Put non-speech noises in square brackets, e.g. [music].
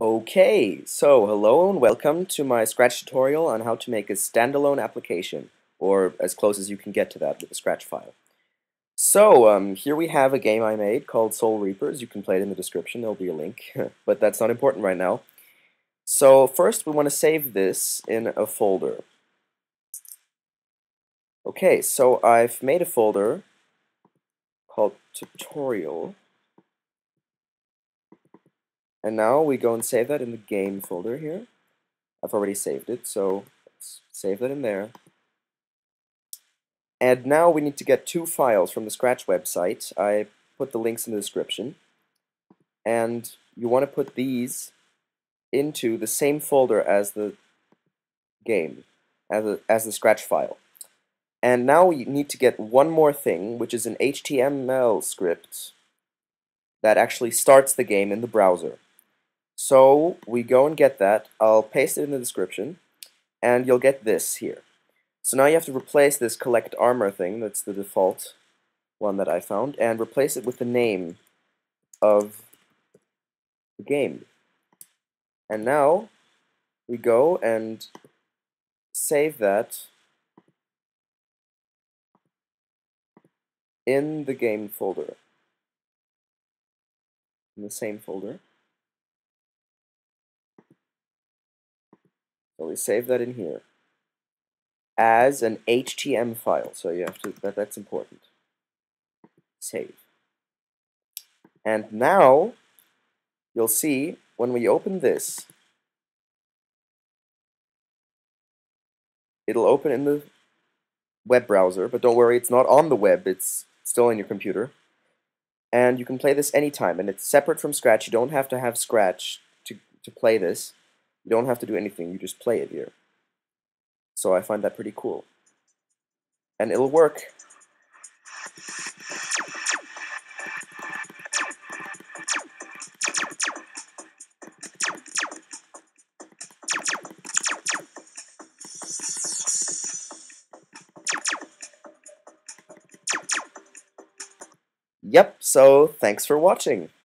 Okay, so hello and welcome to my Scratch tutorial on how to make a standalone application, or as close as you can get to that with a Scratch file. So, um, here we have a game I made called Soul Reapers. You can play it in the description, there'll be a link, [laughs] but that's not important right now. So first we want to save this in a folder. Okay, so I've made a folder called tutorial. And now we go and save that in the game folder here. I've already saved it, so let's save that in there. And now we need to get two files from the Scratch website. I put the links in the description. And you want to put these into the same folder as the game, as, a, as the Scratch file. And now we need to get one more thing, which is an HTML script that actually starts the game in the browser. So we go and get that. I'll paste it in the description, and you'll get this here. So now you have to replace this collect armor thing, that's the default one that I found, and replace it with the name of the game. And now we go and save that in the game folder, in the same folder. So we save that in here as an HTML file. So you have to that that's important. Save. And now you'll see when we open this, it'll open in the web browser, but don't worry, it's not on the web, it's still in your computer. And you can play this anytime, and it's separate from Scratch. You don't have to have Scratch to, to play this. You don't have to do anything, you just play it here. So I find that pretty cool. And it'll work. Yep, so thanks for watching.